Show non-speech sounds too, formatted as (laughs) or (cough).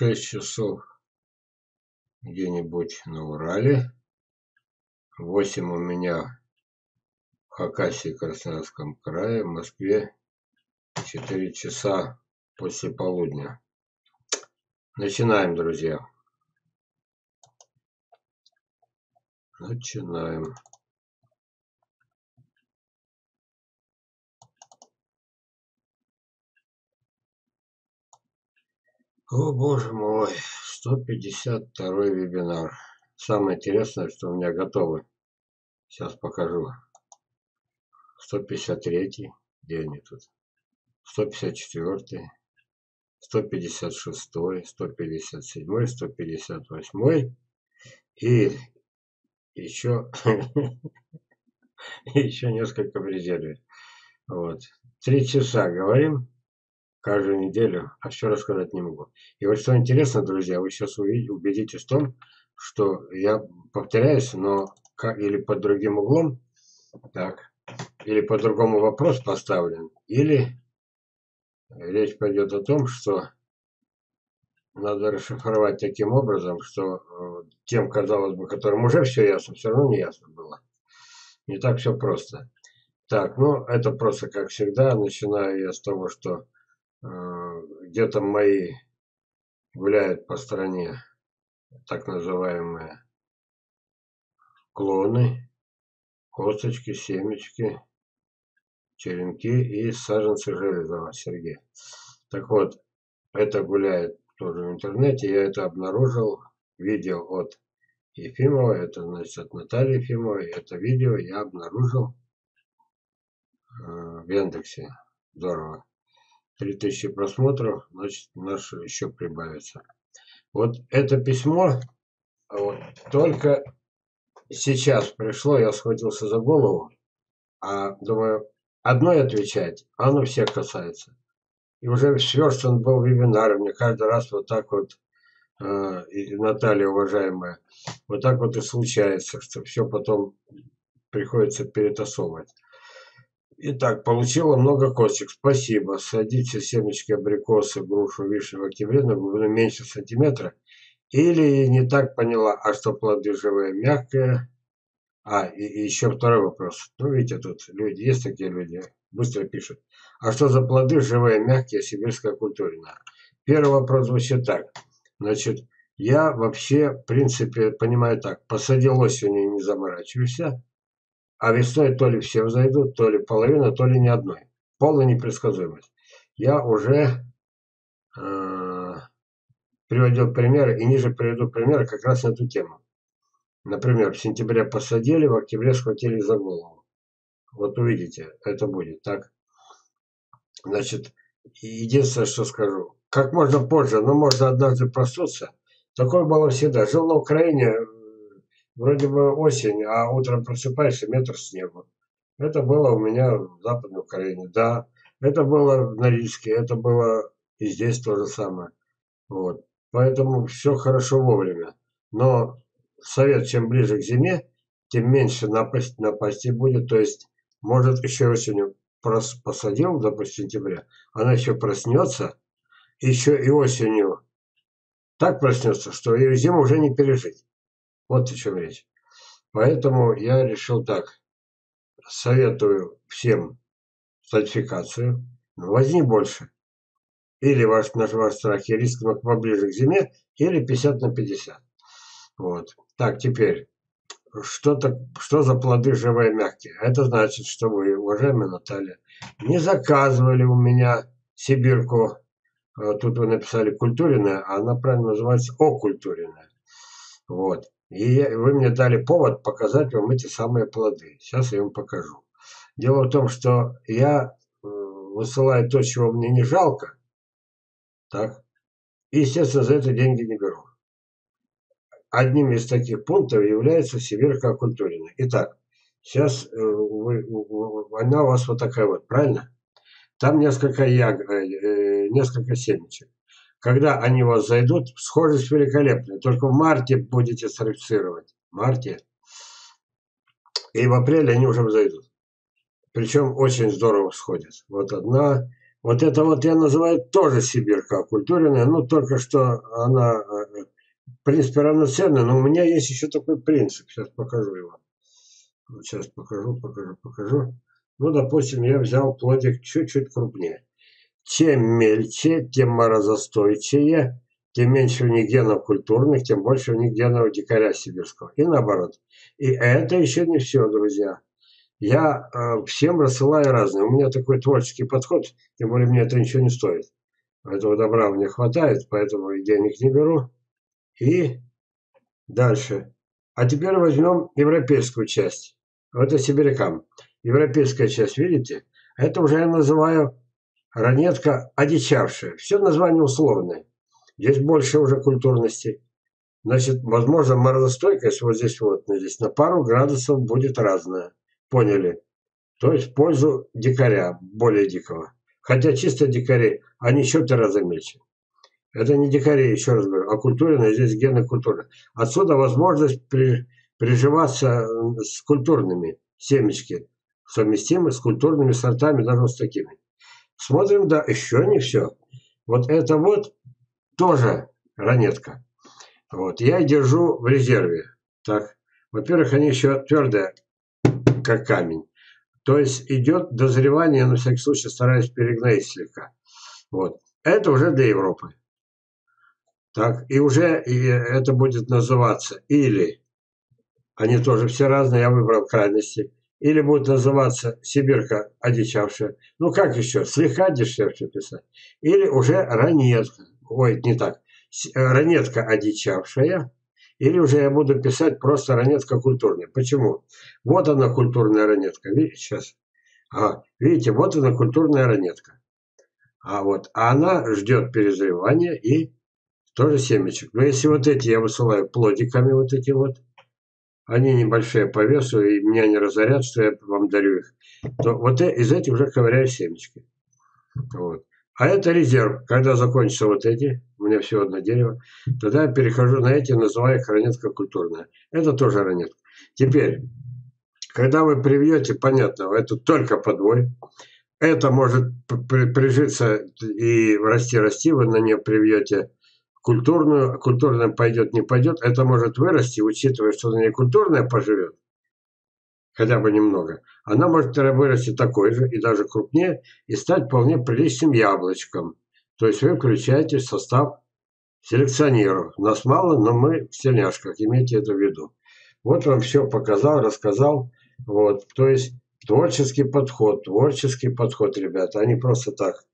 6 часов где-нибудь на Урале. 8 у меня в Хакасии, Краснодарском крае, в Москве 4 часа после полудня. Начинаем, друзья. Начинаем. О боже мой, 152 вебинар. Самое интересное, что у меня готовы. Сейчас покажу. 153, где они тут? 154, 156, 157, 158 и еще, (laughs) еще несколько в резерве. Вот. Три часа говорим каждую неделю, а все рассказать не могу. И вот что интересно, друзья, вы сейчас убедитесь в том, что я повторяюсь, но как, или под другим углом, так, или по другому вопрос поставлен, или речь пойдет о том, что надо расшифровать таким образом, что э, тем, казалось бы, которым уже все ясно, все равно не ясно было. Не так все просто. Так, ну, это просто как всегда. Начинаю я с того, что Где-то мои гуляют по стране так называемые клоны, косточки, семечки, черенки и саженцы Железова Сергея. Так вот, это гуляет тоже в интернете, я это обнаружил, видео от Ефимова, это значит от Натальи Ефимовой, это видео я обнаружил э, в Яндексе. Здорово. 3000 просмотров, значит, наш еще прибавится. Вот это письмо вот, только сейчас пришло, я схватился за голову, а думаю, одной отвечать, а оно всех касается. И уже сверстан был вебинар, мне каждый раз вот так вот, э, и Наталья, уважаемая, вот так вот и случается, что все потом приходится перетасовывать. Итак, получила много косточек. Спасибо. Садите семечки абрикосы, грушу, вишню в октябре на глубину меньше сантиметра. Или не так поняла, а что плоды живые, мягкие. А, и, и еще второй вопрос. Ну, видите, тут люди, есть такие люди, быстро пишут. А что за плоды живые, мягкие, сибирская культурная? Первый вопрос звучит так. Значит, я вообще, в принципе, понимаю так. Посадил осенью, не заморачивайся. А весной то ли все взойдут, то ли половина, то ли ни одной. Полная непредсказуемость. Я уже э, приводил примеры, и ниже приведу примеры как раз на эту тему. Например, в сентябре посадили, в октябре схватили за голову. Вот увидите, это будет так. Значит, единственное, что скажу. Как можно позже, но можно однажды проснуться. Такое было всегда. Жил на Украине, Вроде бы осень, а утром просыпаешься, метр снега. Это было у меня в Западной Украине, да. Это было в Норильске, это было и здесь то же самое. Вот. Поэтому все хорошо вовремя. Но совет, чем ближе к зиме, тем меньше напасть, напасти будет. То есть, может, еще осенью посадил, допустим, сентября, она еще проснется, еще и осенью так проснется, что ее зиму уже не пережить. Вот о чем речь. Поэтому я решил так. Советую всем стратификацию. Возьми больше. Или ваш, наш ваш страх и риск поближе к зиме, или 50 на 50. Вот. Так, теперь. Что-то, что за плоды живые мягкие? Это значит, что вы, уважаемая Наталья, не заказывали у меня сибирку. Тут вы написали культуренная, а она правильно называется окультуренная. Вот. И вы мне дали повод показать вам эти самые плоды. Сейчас я вам покажу. Дело в том, что я э, высылаю то, чего мне не жалко. Так. И, естественно, за это деньги не беру. Одним из таких пунктов является северка окультурина. Итак, сейчас э, вы, она у вас вот такая вот, правильно? Там несколько, яг, э, несколько семечек. Когда они вас зайдут, схожесть великолепная. Только в марте будете сертифицировать. В марте. И в апреле они уже зайдут. Причем очень здорово сходят. Вот одна, Вот это вот я называю тоже сибирка оккультуренная, ну только что она, э, в принципе, равноценная, но у меня есть еще такой принцип, сейчас покажу его. Сейчас покажу, покажу, покажу. Ну, допустим, я взял плодик чуть-чуть крупнее. Чем мельче, тем морозостойчивее, тем меньше у них генов культурных, тем больше у них генов дикаря сибирского. И наоборот. И это еще не все, друзья. Я э, всем рассылаю разные. У меня такой творческий подход, тем более мне это ничего не стоит. Этого добра мне хватает, поэтому и денег не беру. И дальше. А теперь возьмем европейскую часть. Это сибирякам. Европейская часть, видите? Это уже я называю ранетка одичавшая. Все название условное. Здесь больше уже культурности. Значит, возможно, морозостойкость вот здесь вот, здесь на пару градусов будет разная. Поняли? То есть в пользу дикаря, более дикого. Хотя чисто дикари, они четыре раза меньше. Это не дикари, еще раз говорю, а культурные, здесь гены культуры. Отсюда возможность при, приживаться с культурными семечки, совместимы с культурными сортами, даже с такими. Смотрим, да, еще не все. Вот это вот тоже ранетка. Вот. Я держу в резерве. Так. Во-первых, они еще твердые, как камень. То есть идет дозревание, на всякий случай стараюсь перегнать слегка. Вот. Это уже для Европы. Так, и уже и это будет называться или, они тоже все разные, я выбрал крайности, или будет называться Сибирка одичавшая. Ну как еще, слегка дешевле писать. Или уже ранетка ой, не так, э, ранетка одичавшая, или уже я буду писать просто ранетка культурная. Почему? Вот она культурная ранетка. Видите, сейчас. Ага, видите, вот она культурная ранетка. А вот а она ждет перезревания и тоже семечек. Но если вот эти я высылаю плодиками, вот эти вот, они небольшие по весу, и меня не разорят, что я вам дарю их, то вот э, из этих уже ковыряю семечки. Вот. А это резерв. Когда закончатся вот эти, у меня всего одно дерево, тогда я перехожу на эти, называю их ранетка культурная. Это тоже ранетка. Теперь, когда вы привьете, понятно, это только подвой. Это может прижиться и расти-расти, вы на нее привьете культурную, а культурная пойдет, не пойдет. Это может вырасти, учитывая, что на ней культурная поживет хотя бы немного, она может вырасти такой же и даже крупнее и стать вполне приличным яблочком. То есть вы включаете в состав селекционеров. Нас мало, но мы в сильняшках, имейте это в виду. Вот вам все показал, рассказал. Вот, то есть творческий подход, творческий подход, ребята, а не просто так.